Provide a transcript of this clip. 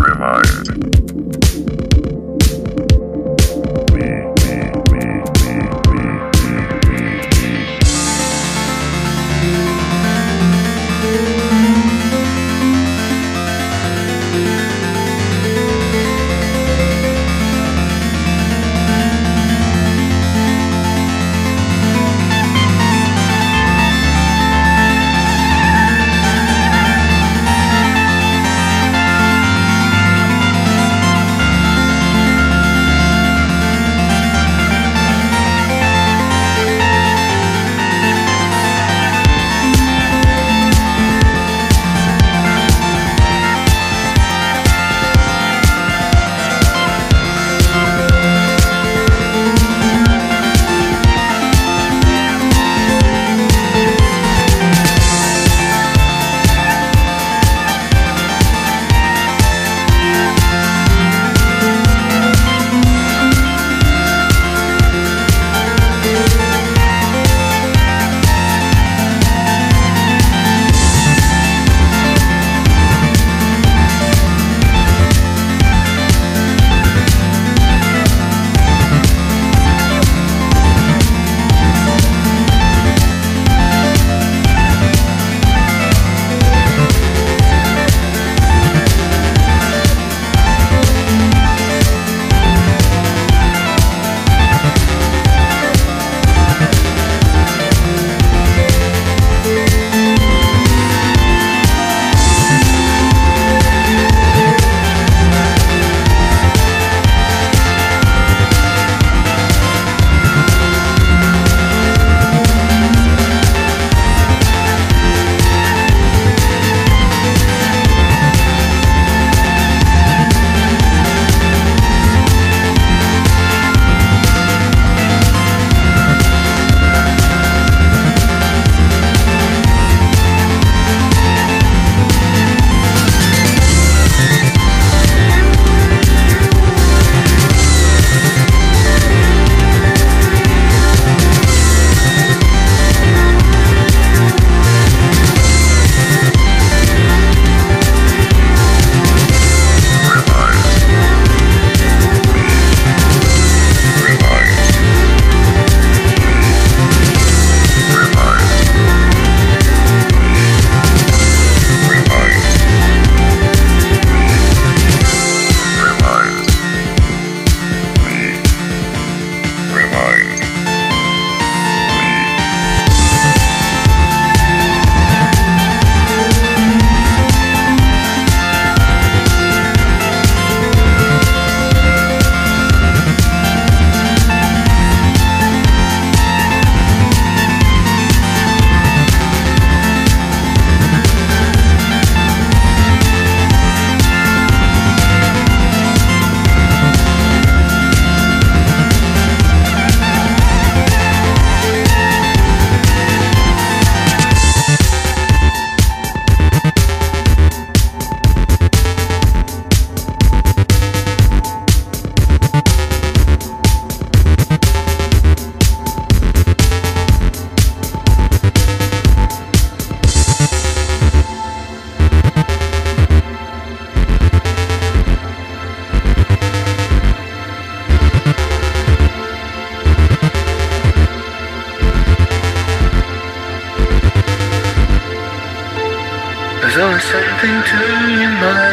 Remind something to remind